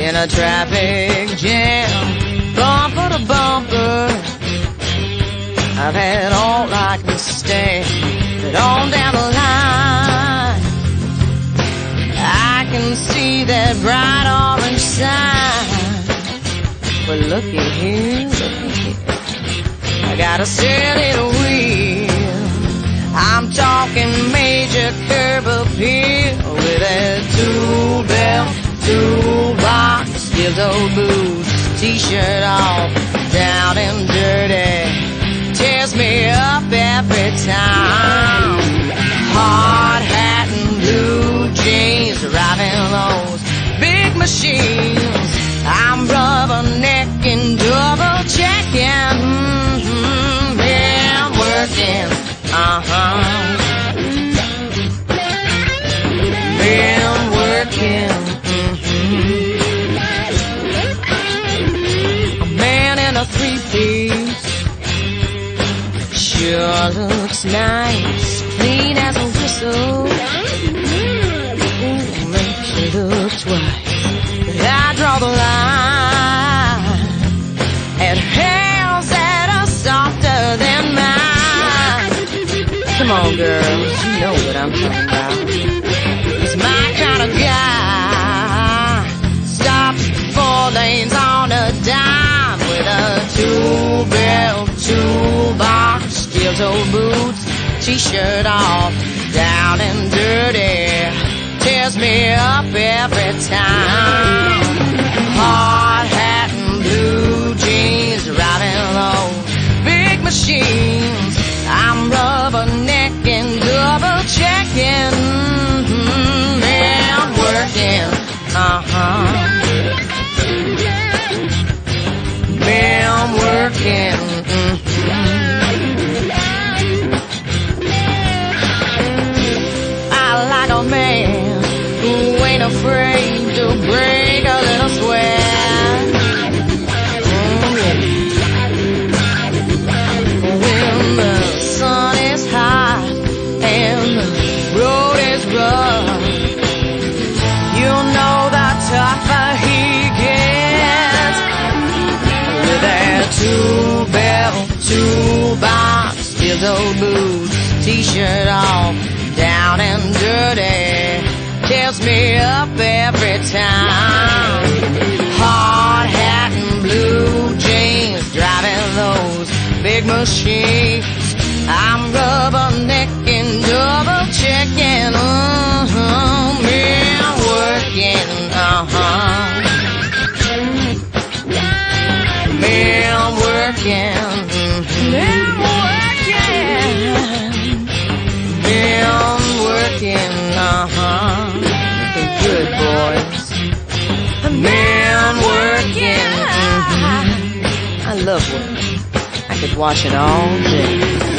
in a traffic jam, bumper to bumper. I've had all I can stand, but on down the line, I can see that bright orange sign. But looky here, looky here, I got a steady wheel. I'm talking major curb appeal with a two belt, two box, old boots, t-shirt off, down and dirty, tears me up every time. Hard hat and blue jeans, driving those big machines. Looks nice, clean as a whistle. Ooh, makes you look twice. But I draw the line at hands that are softer than mine. Come on, girls, you know what I'm talking about. He's my kind of guy. Steel-toe boots, t-shirt off, down and dirty. Tears me up every time. Hard hat and blue jeans, driving low, big machines. I'm rubbernecking, double checking. Mm-hmm, yeah, I'm working. Uh-huh. Yeah, I'm working. Mm-hmm. Break a little sweat. Mm, yeah. When the sun is hot and the road is rough, you know the tougher he gets. With that two belt, two box, old boots, t-shirt off, down and dirty, tears me up every time. Hard hat and blue jeans, driving those big machines. I'm rubbernecking, double checking, uh-huh, working, uh-huh. Boys. Man working. I love work. I could watch it all day.